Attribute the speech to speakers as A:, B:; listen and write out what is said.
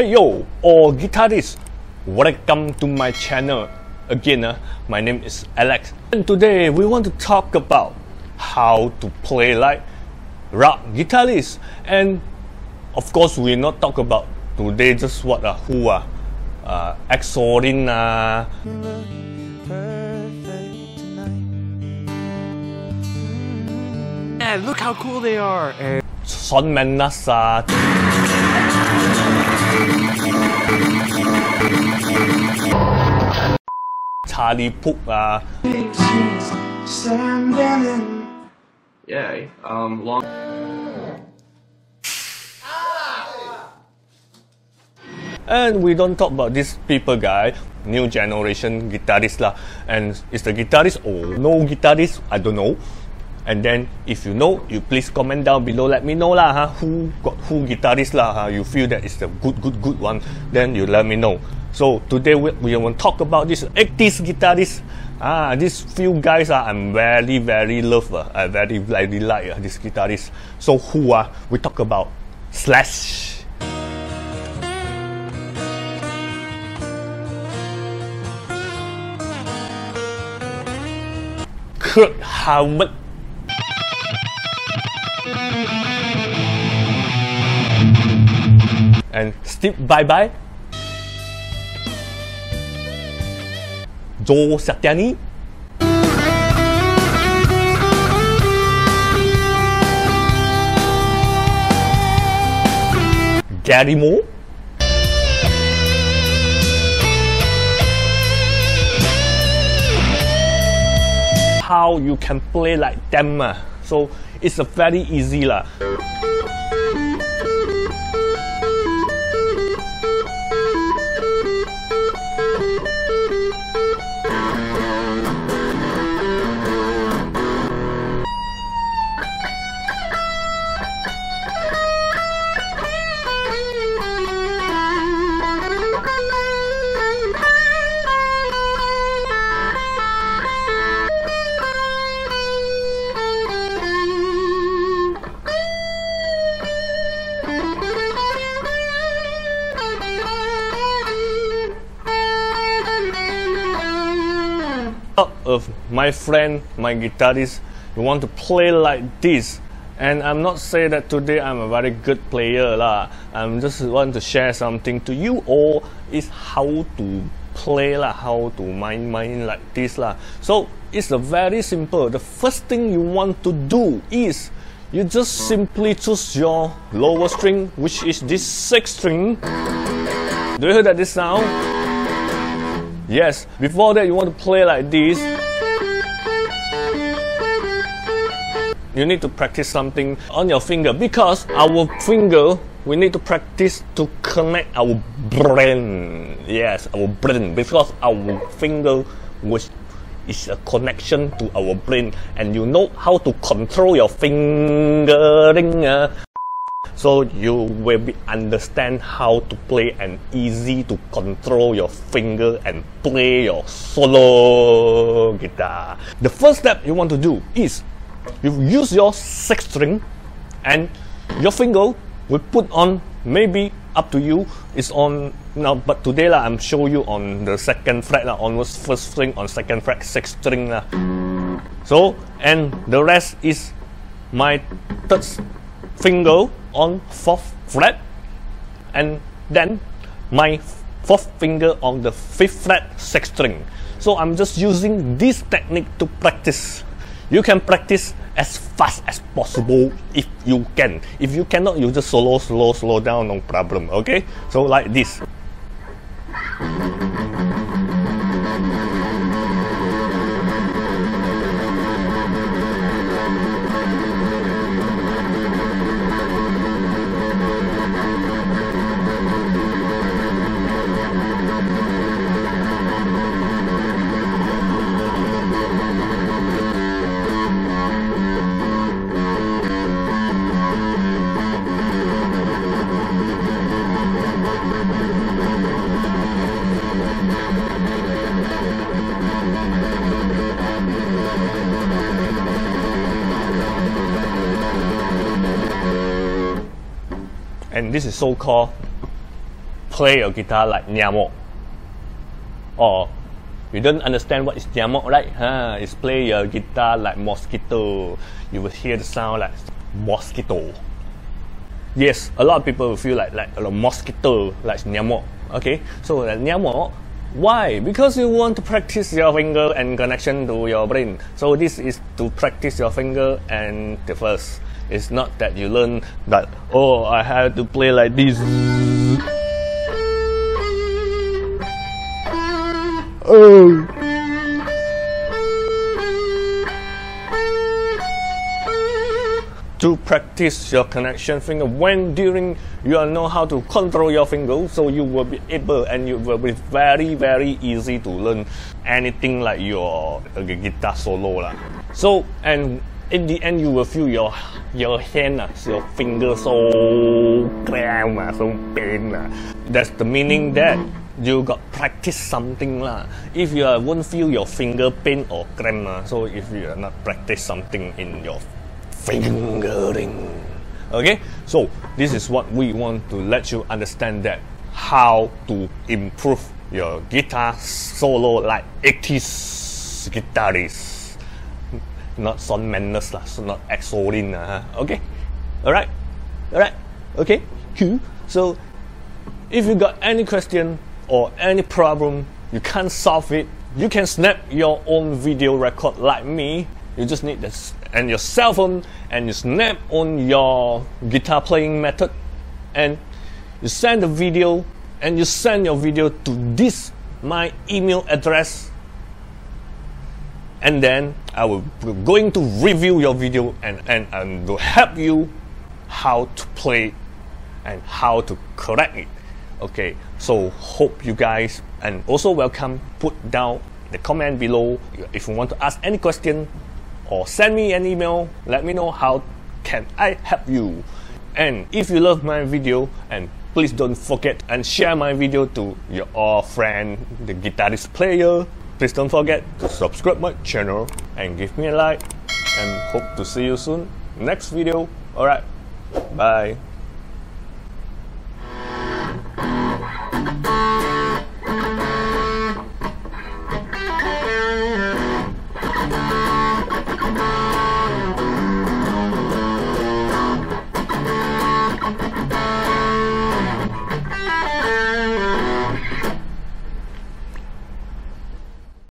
A: Hey yo, all guitarists, welcome to my channel. Again, uh, my name is Alex, and today we want to talk about how to play like rock guitarists. And of course, we not talk about today just what uh, who are uh, Exorin uh,
B: Yeah, look how cool they are. And
A: Shawn Charlie Puth uh,
B: yeah, um, long.
A: And we don't talk about this people guy, new generation guitarist lah. And is the guitarist or no guitarist? I don't know. And then if you know, you please comment down below. Let me know lah. Huh? Who got who guitarist lah? Huh? You feel that it's the good, good, good one? Then you let me know. So today we, we want to talk about this 80s guitarist. Ah, these few guys ah, I'm very, very love. Uh, I very, very like uh, this guitarist. So who ah? We talk about Slash. Kurt Howard. And Steve Bye Bye. Joe Satriani. Gary Moore. how you can play like them. Uh. So it's a very easy lah. of my friend, my guitarist, you want to play like this. And I'm not saying that today I'm a very good player lah. I'm just want to share something to you all is how to play lah, how to mind mind like this lah. So it's a very simple. The first thing you want to do is you just simply choose your lower string, which is this sixth string. Do you hear that this sound? Yes. Before that, you want to play like this. You need to practice something on your finger because our finger we need to practice to connect our brain. Yes, our brain because our finger which is a connection to our brain and you know how to control your fingering. Uh, so you will be understand how to play and easy to control your finger and play your solo guitar. The first step you want to do is you use your sixth string and your finger will put on maybe up to you it's on now but today lah I'm show you on the second fret lah almost first string on second fret sixth string lah so and the rest is my third finger on fourth fret and then my fourth finger on the fifth fret sixth string. So I'm just using this technique to practice. You can practice as fast as possible if you can. If you cannot you just solo slow slow down no problem okay? So like this and this is so-called play your guitar like Nyamuk. Or you don't understand what is Nyamuk, right? Huh? It's play your guitar like mosquito. You will hear the sound like mosquito. Yes, a lot of people will feel like like a mosquito, like Nyamuk. Okay, so like Nyamuk. Why? Because you want to practice your finger and connection to your brain. So this is to practice your finger and the first. It's not that you learn that oh I have to play like this. Oh. to practice your connection finger when during you know how to control your finger so you will be able and you will be very very easy to learn anything like your uh, guitar solo lah. so and in the end you will feel your your hand uh, your finger so cramp uh, so pain uh. that's the meaning that you got practice something lah. If you uh, won't feel your finger pain or cramp, uh, so if you are not practice something in your fingering. Okay, so this is what we want to let you understand that how to improve your guitar solo like 80s guitarist. Not Shawn Mendes lah, so not Axolin lah. Okay, all right, all right, okay, cool. So if you got any question or any problem you can't solve it, you can snap your own video record like me. You just need this and your cell phone and you snap on your guitar playing method and you send the video and you send your video to this my email address and then I will going to review your video and, and, and will help you how to play and how to correct it. Okay, so hope you guys and also welcome put down the comment below. If you want to ask any question or send me an email let me know how can I help you. And if you love my video and please don't forget and share my video to your all friend the guitarist player. Please don't forget to subscribe my channel and give me a like and hope to see you soon. Next video. Alright bye